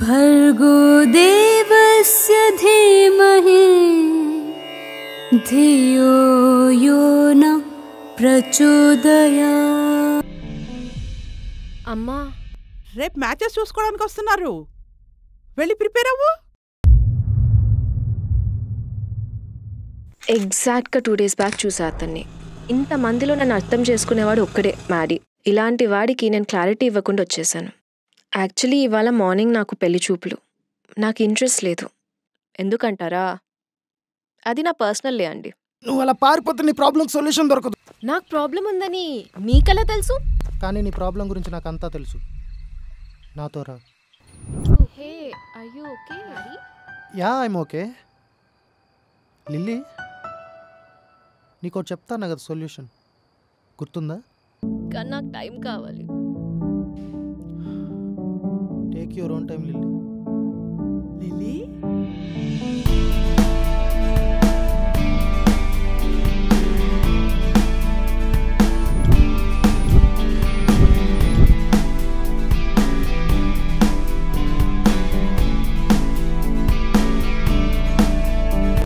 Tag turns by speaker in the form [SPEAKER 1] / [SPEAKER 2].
[SPEAKER 1] भर्गो देवस्य धीमहि धियो यो न प्रचोदया
[SPEAKER 2] అమ్మా
[SPEAKER 3] రేపు మ్యాచెస్ చూసుకోవడానికి వస్తున్నారు వెళ్ళి ప్రిపేర్ అవ్వు
[SPEAKER 2] ఎగ్జాక్ట్గా టూ డేస్ బ్యాక్ చూసా అతన్ని ఇంతమందిలో నన్ను అర్థం చేసుకునేవాడు ఒక్కడే మ్యాడీ ఇలాంటి వాడికి నేను క్లారిటీ ఇవ్వకుండా వచ్చేసాను యాక్చువల్లీ ఇవాళ మార్నింగ్ నాకు పెళ్ళి చూపులు. నాకు ఇంట్రెస్ట్ లేదు. ఎందుకంటారా? అది నా పర్సనల్ లే అండి.
[SPEAKER 4] నువ్వు అలా పారిపోతే నీ ప్రాబ్లం సొల్యూషన్ దొరకదు.
[SPEAKER 2] నాకు ప్రాబ్లం ఉందని మీకెలా తెలుసు?
[SPEAKER 4] కానీ నీ ప్రాబ్లం గురించి నాకు అంతా తెలుసు. నాతో రా.
[SPEAKER 2] హే అయ్యో okay
[SPEAKER 4] ya I'm okay Lilly నీకు ఒకటి చెప్తాను కదా సొల్యూషన్? గుర్తుందా?
[SPEAKER 2] కానీ నాకు టైం కావాలి.
[SPEAKER 4] Take your own time Lilly Lilly